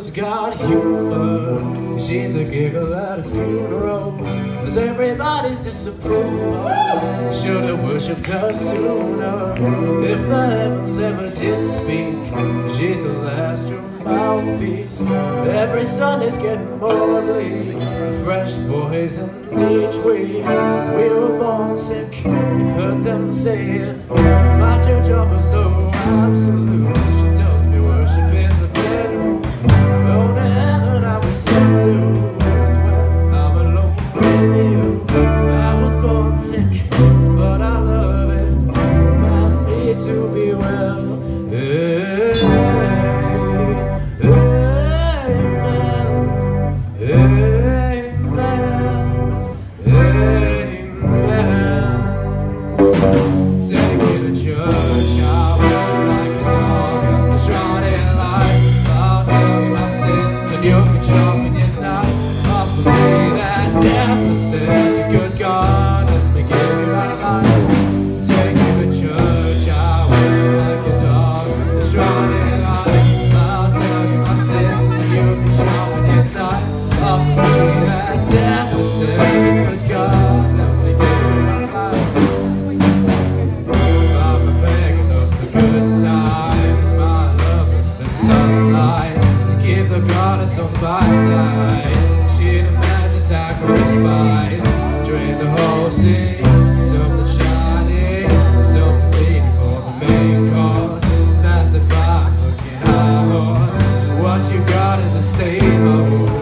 mama's got humor. She's a giggle at a funeral. Cause everybody's disapproval. Should've worshipped her sooner. If the heavens ever did speak, she's the last true mouthpiece. Every Sunday's getting more bleak. Fresh boys and each week. We were born sick. We heard them say it. My church offers no absolute. well. Got goddess on my side. She imagines sacrifice. Drain the whole scene for the main cause. That's if I look at horse. What you got in the stable?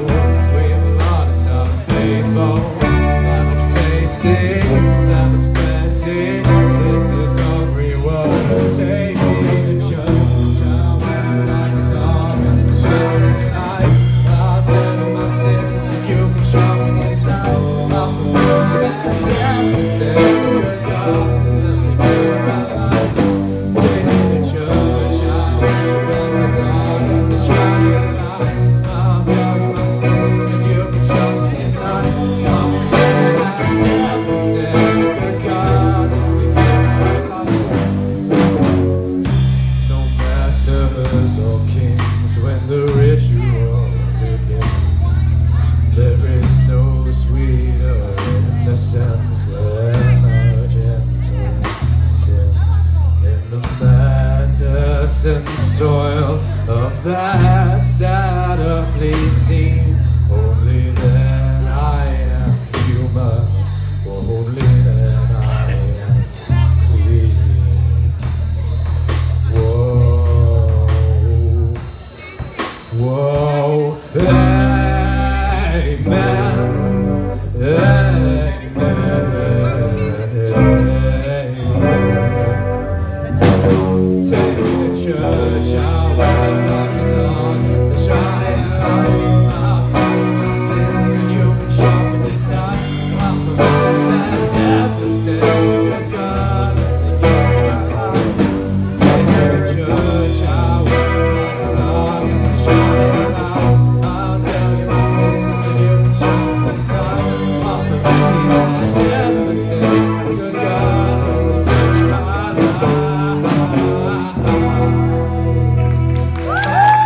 servants or kings when the ritual begins. There is no sweeter innocence than a gentle sin in the madness and soil of that sad, earthly scene. 这家。